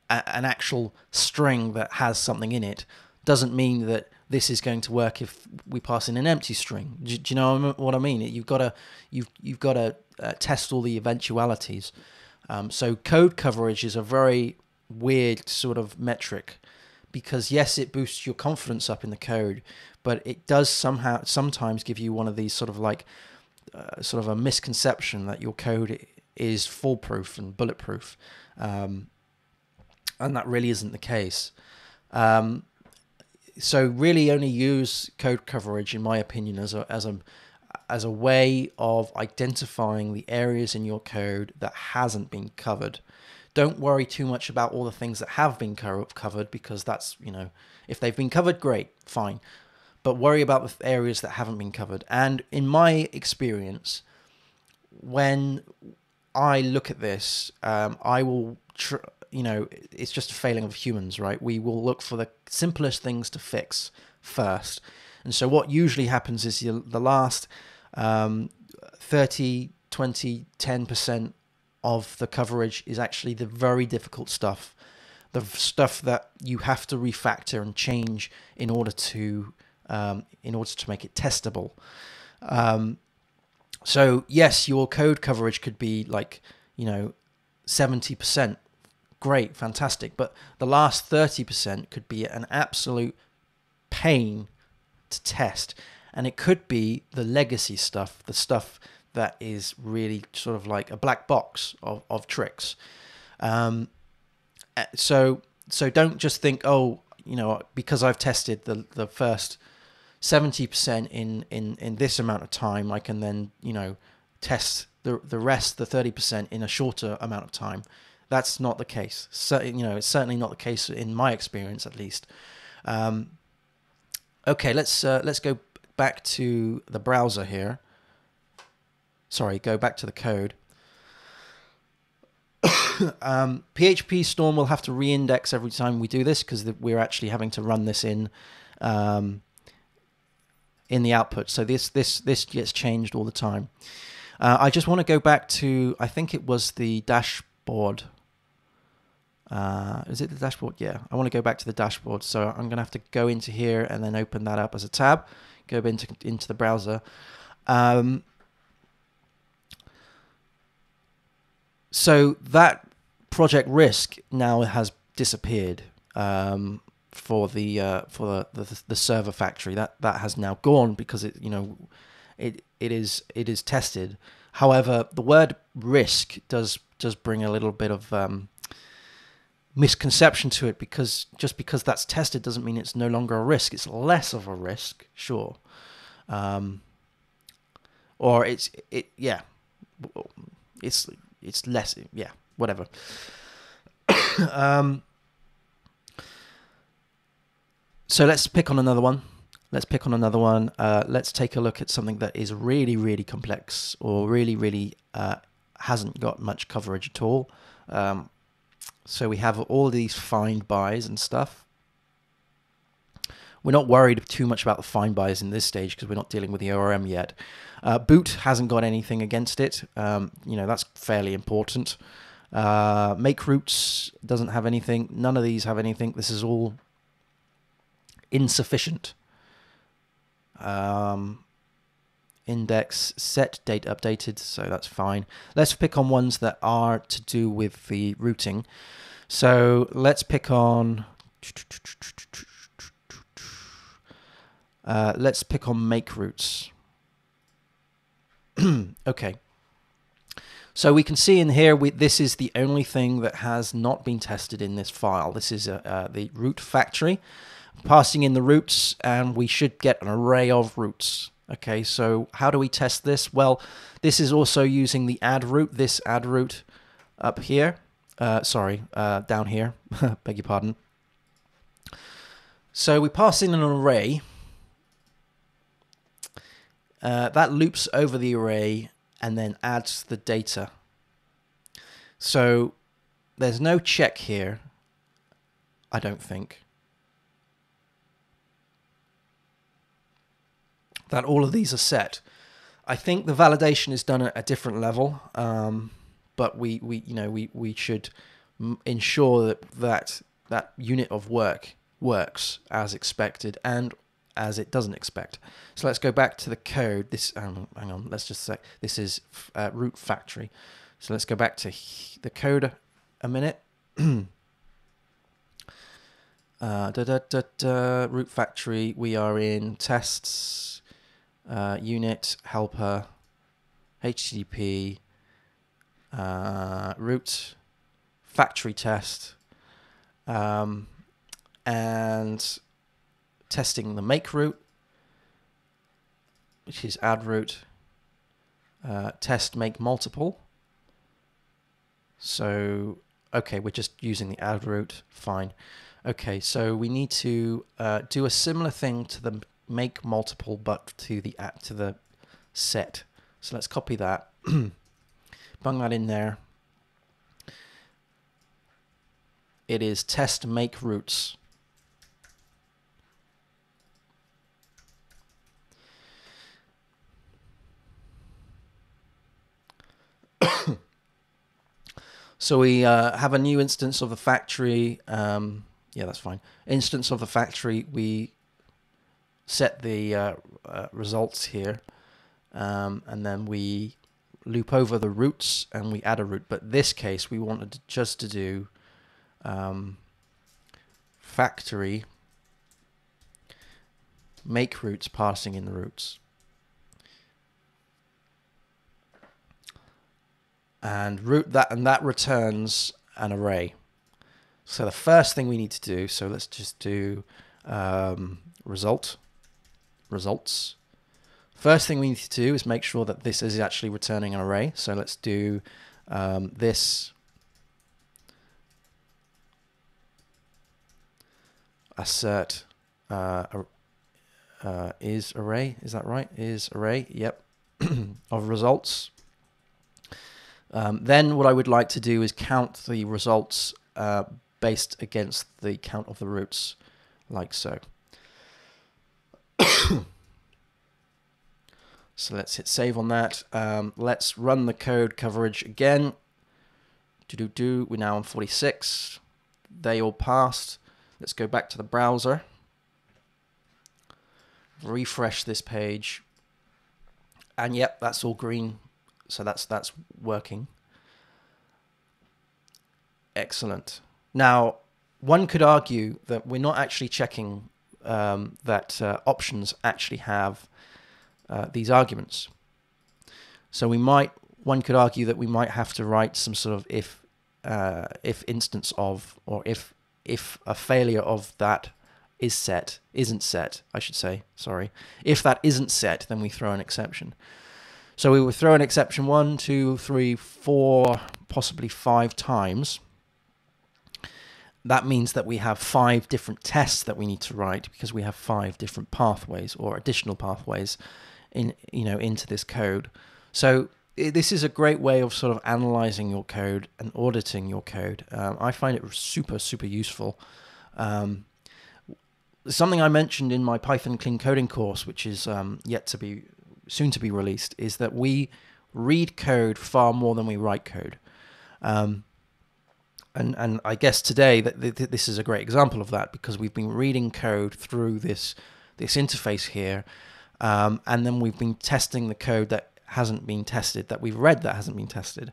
a, an actual string that has something in it, doesn't mean that this is going to work if we pass in an empty string. Do, do you know what I mean? You've got to you've you've got to uh, test all the eventualities. Um, so code coverage is a very weird sort of metric because yes, it boosts your confidence up in the code, but it does somehow sometimes give you one of these sort of like uh, sort of a misconception that your code is foolproof and bulletproof, um, and that really isn't the case. Um, so really, only use code coverage, in my opinion, as a as a as a way of identifying the areas in your code that hasn't been covered. Don't worry too much about all the things that have been covered because that's you know if they've been covered, great, fine but worry about the areas that haven't been covered. And in my experience, when I look at this, um, I will, tr- you know, it's just a failing of humans, right? We will look for the simplest things to fix first. And so what usually happens is the last um, 30, 20, 10% of the coverage is actually the very difficult stuff, the stuff that you have to refactor and change in order to um, in order to make it testable. Um, so yes, your code coverage could be like you know seventy percent, great, fantastic, but the last thirty percent could be an absolute pain to test, and it could be the legacy stuff, the stuff that is really sort of like a black box of, of tricks. Um, so so don't just think, oh, you know, because I've tested the the first 70% in, in, in this amount of time, I can then, you know, test the, the rest, the 30% in a shorter amount of time. That's not the case. So, you know, it's certainly not the case in my experience, at least. Um, okay, let's uh, let's go back to the browser here. Sorry, go back to the code. [coughs] um, PHP Storm will have to reindex every time we do this because we're actually having to run this in um, in the output. So this this this gets changed all the time. Uh, I just want to go back to I think it was the dashboard. Uh, is it the dashboard? Yeah, I want to go back to the dashboard. So I'm going to have to go into here and then open that up as a tab. Go into into the browser. Um, so that project risk now has disappeared. Um, for the uh, for the, the, the server factory. That that has now gone because it you know it it is it is tested. However, the word risk does does bring a little bit of um, misconception to it because just because that's tested doesn't mean it's no longer a risk. It's less of a risk, sure, um, or it's it yeah, it's it's less yeah whatever. [coughs] um, so let's pick on another one. Let's pick on another one. Uh, let's take a look at something that is really, really complex or really, really uh, hasn't got much coverage at all. Um, so we have all these find buys and stuff. We're not worried too much about the find buys in this stage because we're not dealing with the ORM yet. Uh, boot hasn't got anything against it. Um, you know, that's fairly important. Uh, make routes doesn't have anything. None of these have anything. This is all insufficient. Um, index set date updated, so that's fine. Let's pick on ones that are to do with the routing. So let's pick on. Uh, let's pick on make routes. [clears throat] okay. So we can see in here, we, this is the only thing that has not been tested in this file. This is uh, uh, the route factory passing in the roots, and we should get an array of routes. Okay, so how do we test this? Well, this is also using the add route, this add route up here. Uh, sorry, uh, down here, [laughs] beg your pardon. So we pass in an array. Uh, that loops over the array and then adds the data. So there's no check here, I don't think. That all of these are set. I think the validation is done at a different level, um, but we, we you know we, we should ensure that, that that unit of work works as expected and as it doesn't expect. So let's go back to the code. This um, hang on, let's just say this is uh, route factory. So let's go back to the code a minute. [clears throat] uh, da, da, da, route factory. We are in tests uh, unit helper HTTP uh, route factory test um, and testing the make root, which is add route, uh, test make multiple. So, okay, we're just using the add route, fine. Okay, so we need to uh, do a similar thing to the make multiple, but to the app to the set. So let's copy that, [clears throat] bung that in there. It is test make routes. [coughs] so we uh, have a new instance of the factory. Um, yeah, that's fine. Instance of the factory. We set the uh, uh, results here, um, and then we loop over the roots and we add a root. But this case, we wanted to just to do um, factory make routes passing in the roots. And root that and that returns an array. So the first thing we need to do, so let's just do um, result, results. First thing we need to do is make sure that this is actually returning an array. So let's do um, this assert uh, uh, is array. Is that right? Is array. Yep. [clears throat] of results. Um, then what I would like to do is count the results uh, based against the count of the roots, like so. [coughs] so let's hit save on that. Um, let's run the code coverage again. Do do do. We're now on 46. They all passed. Let's go back to the browser. Refresh this page. And yep, that's all green. So that's that's working. Excellent. Now, one could argue that we're not actually checking um, that uh, options actually have uh, these arguments. So we might, one could argue that we might have to write some sort of if, uh, if instance of, or if if a failure of that is set, isn't set, I should say, sorry. If that isn't set, then we throw an exception. So we would throw an exception one, two, three, four, possibly five times. That means that we have five different tests that we need to write because we have five different pathways or additional pathways in you know into this code. So this is a great way of sort of analyzing your code and auditing your code. Um, I find it super, super useful. Um, something I mentioned in my Python clean coding course, which is um, yet to be soon to be released, is that we read code far more than we write code. Um, and and I guess today that this is a great example of that because we've been reading code through this this interface here, um, and then we've been testing the code that hasn't been tested, that we've read that hasn't been tested.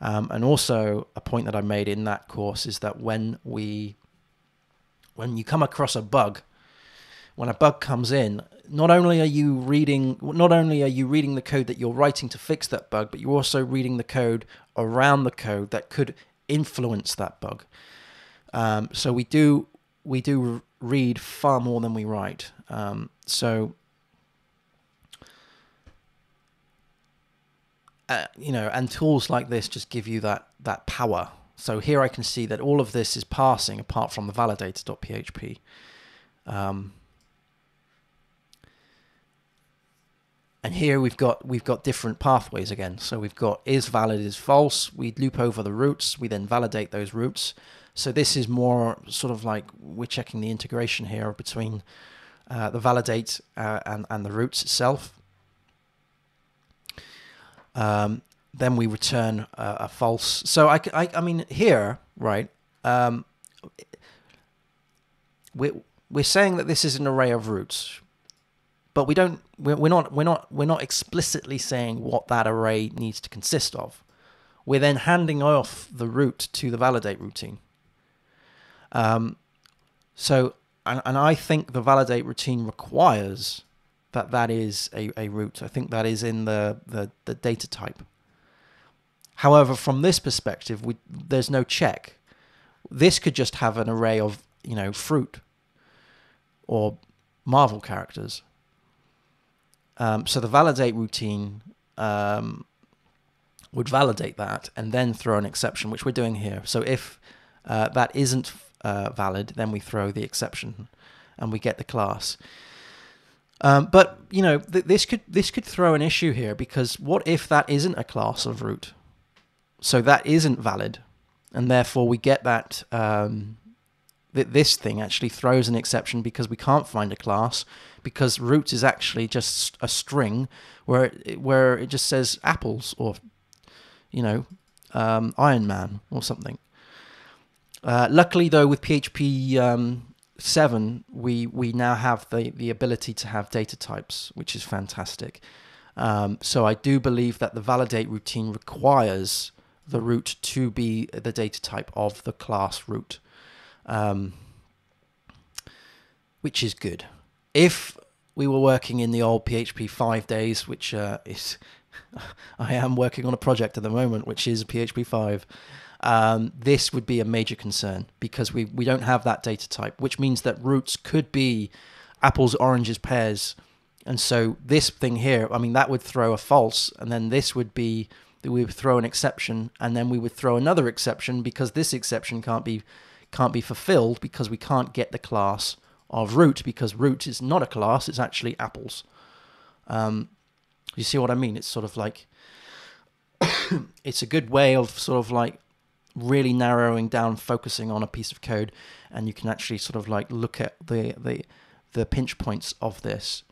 Um, and also a point that I made in that course is that when we, when you come across a bug, when a bug comes in, not only are you reading, not only are you reading the code that you're writing to fix that bug, but you're also reading the code around the code that could influence that bug. Um, so we do we do read far more than we write. Um, so uh, you know, and tools like this just give you that that power. So here I can see that all of this is passing apart from the validator.php. Um, and here we've got we've got different pathways again. So we've got is valid is false. We loop over the roots. We then validate those roots. So this is more sort of like we're checking the integration here between uh, the validate uh, and and the roots itself. Um, then we return a, a false. So I, I, I mean here, right? Um, we we're saying that this is an array of roots, but we don't. We're, not. We're not. We're not explicitly saying what that array needs to consist of. We're then handing off the root to the validate routine. Um, so, and, and I think the validate routine requires that that is a, a root. I think that is in the, the, the data type. However, from this perspective, we, there's no check. This could just have an array of, you know, fruit or Marvel characters. Um, so the validate routine um, would validate that and then throw an exception, which we're doing here. So if uh, that isn't uh, valid, then we throw the exception and we get the class. Um, but you know th- this could this could throw an issue here because what if that isn't a class of root? So that isn't valid, and therefore we get that um, that this thing actually throws an exception because we can't find a class because root is actually just a string where it, where it just says apples or you know um, Iron Man or something. Uh, luckily, though, with PHP um, 7, we, we now have the, the ability to have data types, which is fantastic. Um, so I do believe that the validate routine requires the root to be the data type of the class root, um, which is good. If we were working in the old PHP 5 days, which uh, is, [laughs] I am working on a project at the moment, which is PHP 5 um, this would be a major concern because we, we don't have that data type, which means that roots could be apples, oranges, pears. And so this thing here, I mean, that would throw a false, and then this would be we would throw an exception, and then we would throw another exception because this exception can't be can't be fulfilled because we can't get the class of root because root is not a class; it's actually apples. Um, you see what I mean? It's sort of like [coughs] it's a good way of sort of like really narrowing down, focusing on a piece of code, and you can actually sort of like look at the the the pinch points of this.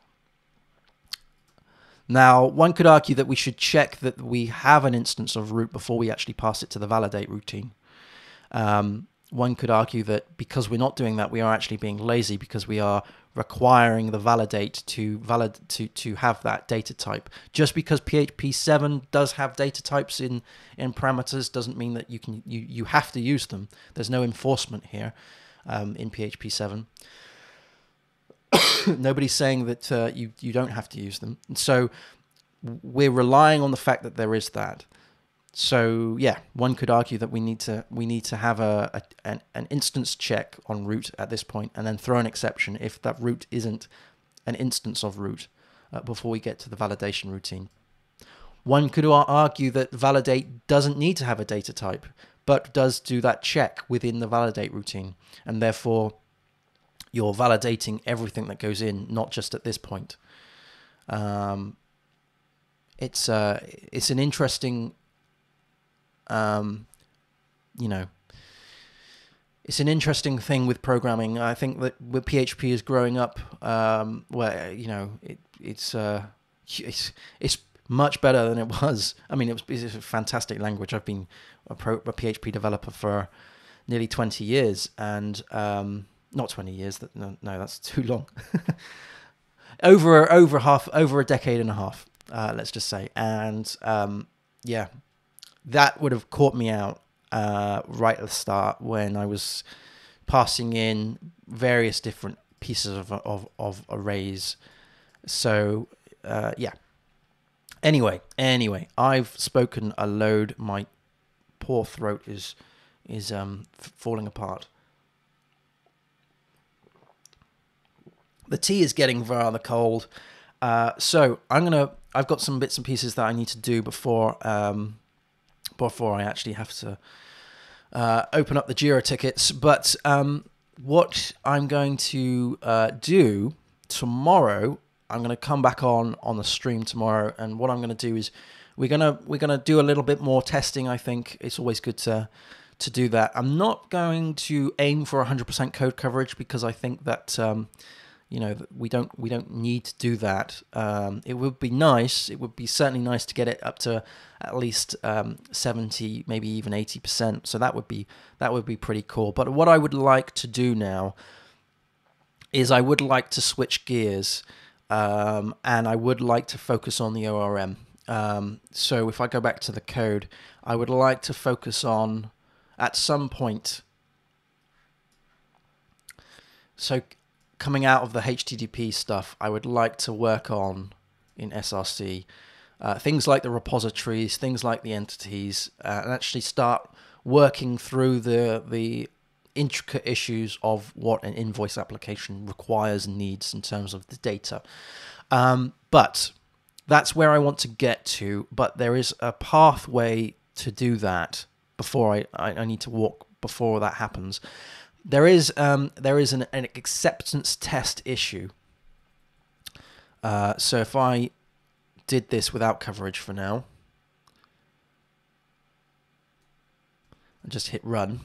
Now, one could argue that we should check that we have an instance of root before we actually pass it to the validate routine. Um, one could argue that because we're not doing that, we are actually being lazy because we are requiring the validate to valid to to have that data type. Just because PHP 7 does have data types in in parameters doesn't mean that you can you you have to use them. There's no enforcement here um, in PHP 7. [coughs] Nobody's saying that uh, you you don't have to use them. And so we're relying on the fact that there is that so yeah, one could argue that we need to we need to have a, a an, an, instance check on root at this point, and then throw an exception if that root isn't an instance of root uh, before we get to the validation routine. One could argue that validate doesn't need to have a data type, but does do that check within the validate routine, and therefore you're validating everything that goes in, not just at this point. Um, it's uh, it's an interesting um, you know, it's an interesting thing with programming. I think that with PHP is growing up, um, where you know it, it's uh, it's it's much better than it was. [laughs] I mean, it was it's a fantastic language. I've been a, pro, a PHP developer for nearly twenty years, and um, not twenty years. That no, no, that's too long. [laughs] over over half over a decade and a half. Uh, let's just say, and um, yeah, that would have caught me out uh, right at the start when I was passing in various different pieces of of, of arrays. So uh, yeah. Anyway, anyway, I've spoken a load. My poor throat is is um, falling apart. The tea is getting rather cold, uh, so I'm gonna. I've got some bits and pieces that I need to do before um, before I actually have to uh, open up the Jira tickets. But um, what I'm going to uh, do tomorrow, I'm going to come back on on the stream tomorrow, and what I'm going to do is we're gonna we're gonna do a little bit more testing. I think it's always good to to do that. I'm not going to aim for 100% code coverage because I think that um, you know we don't we don't need to do that. Um, it would be nice it would be certainly nice to get it up to at least um, 70 maybe even 80% so that would be that would be pretty cool. But what I would like to do now is I would like to switch gears um, and I would like to focus on the ORM um, so if I go back to the code I would like to focus on at some point so coming out of the HTTP stuff, I would like to work on in SRC uh, things like the repositories, things like the entities, uh, and actually start working through the the intricate issues of what an invoice application requires and needs in terms of the data. Um, but that's where I want to get to. But there is a pathway to do that before I, I, I need to walk before that happens. There is um, there is an, an acceptance test issue. Uh, so if I did this without coverage for now, and just hit run.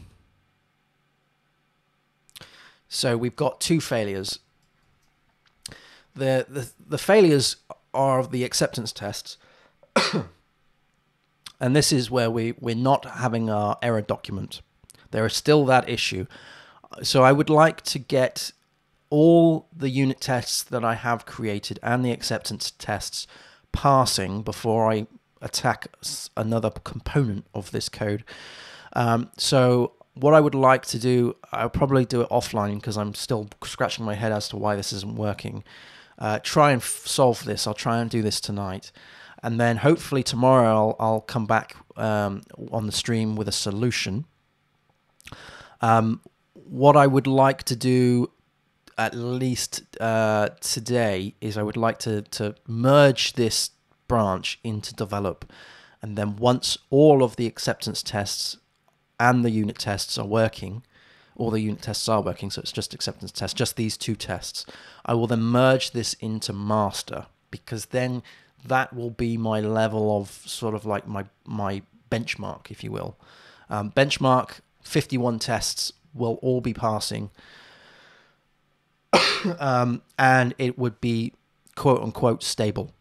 So we've got two failures. The the, the failures are of the acceptance tests. [coughs] and this is where we, we're not having our error document. There is still that issue. So I would like to get all the unit tests that I have created and the acceptance tests passing before I attack another component of this code. Um, so what I would like to do, I'll probably do it offline because I'm still scratching my head as to why this isn't working. Uh, try and solve this. I'll try and do this tonight. And then hopefully tomorrow I'll, I'll come back um, on the stream with a solution. Um, what I would like to do at least uh, today is I would like to, to merge this branch into develop. And then once all of the acceptance tests and the unit tests are working, all the unit tests are working, so it's just acceptance tests, just these two tests, I will then merge this into master because then that will be my level of sort of like my my benchmark, if you will. Um, benchmark 51 tests will all be passing, [coughs] um, and it would be quote unquote stable.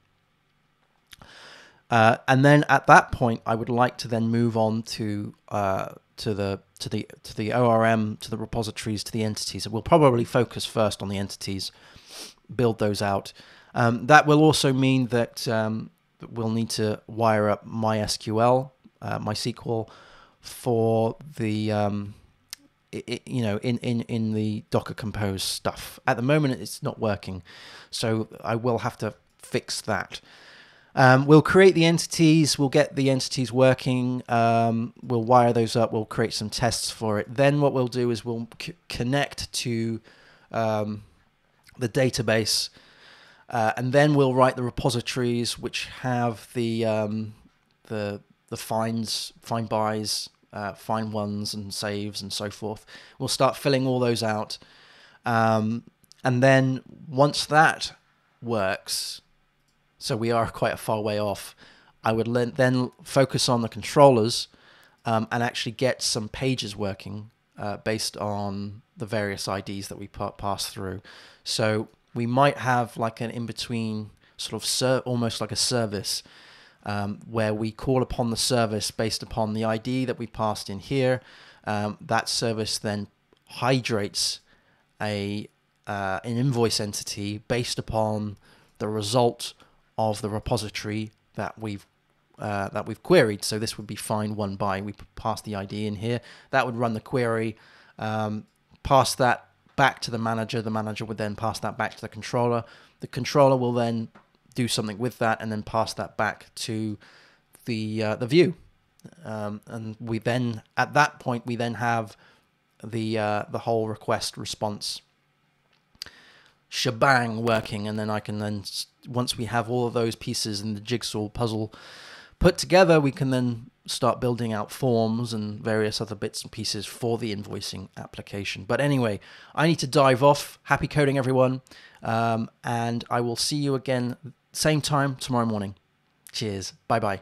Uh, and then at that point, I would like to then move on to uh, to the to the to the ORM, to the repositories, to the entities. We'll probably focus first on the entities, build those out. Um, that will also mean that, um, we'll need to wire up MySQL, uh, MySQL, for the um, it, you know in, in in the Docker Compose stuff. At the moment, it's not working, so I will have to fix that. Um, we'll create the entities, we'll get the entities working, um, we'll wire those up, we'll create some tests for it. Then what we'll do is we'll connect to um, the database, uh, and then we'll write the repositories which have the um, the the finds, find bys, uh, find ones, and saves, and so forth. We'll start filling all those out, um, and then once that works so we are quite a far way off. I would then focus on the controllers um, and actually get some pages working uh, based on the various IDs that we pass through. So we might have like an in between sort of almost like a service um, where we call upon the service based upon the ID that we passed in here. Um, that service then hydrates a uh, an invoice entity based upon the result of the repository that we've uh, that we've queried. So this would be find one by. We pass the ID in here. That would run the query, um, pass that back to the manager. The manager would then pass that back to the controller. The controller will then do something with that and then pass that back to the uh, the view. Um, and we then at that point we then have the uh, the whole request response shebang working, and then I can then once we have all of those pieces in the jigsaw puzzle put together, we can then start building out forms and various other bits and pieces for the invoicing application. But anyway, I need to dive off. Happy coding, everyone. Um, and I will see you again, same time tomorrow morning. Cheers. Bye bye.